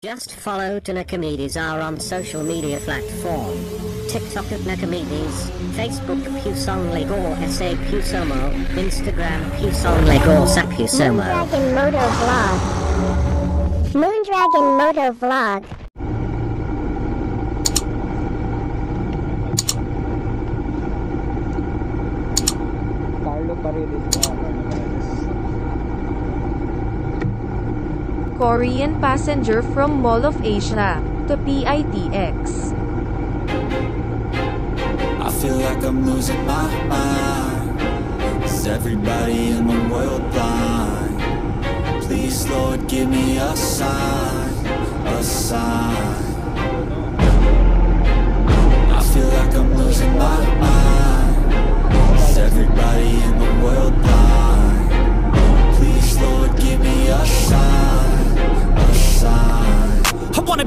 Just follow to Nakamidis are on social media platform. TikTok at Nakamidis, Facebook Pusong Lego SA Pusomo, Instagram Pusong Lego Sa Pusomo. Mondragon Moto Vlog. Mondragon Moto Vlog. Carlo Paredes. Korean passenger from Mall of Asia to PITX. I feel like I'm losing my mind Is everybody in the world blind? Please Lord give me a sign,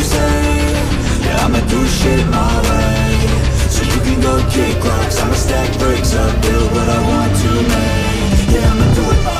you say Yeah, I'ma do shit my way So you can go kick rocks I'ma stack bricks up, build what I want to make Yeah, I'ma do it my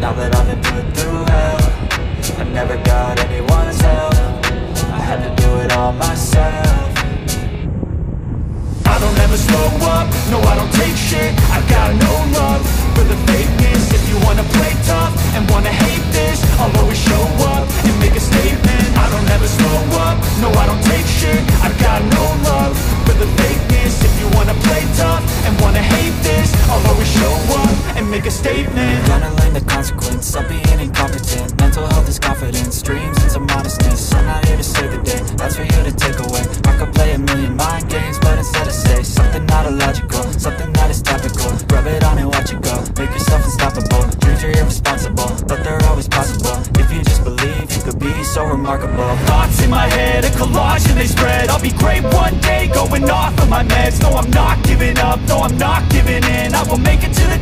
Now that I've been put through hell I never got anyone's help. I had to do it all myself. I don't ever slow up, no I don't take shit. I got no love for you to take away. I could play a million mind games, but instead I say Something not illogical, something that is topical. Rub it on and watch it go, make yourself unstoppable. Dreams are irresponsible, but they're always possible. If you just believe, you could be so remarkable. Thoughts in my head, a collage and they spread. I'll be great one day, going off of my meds. No, I'm not giving up, no, I'm not giving in. I will make it to the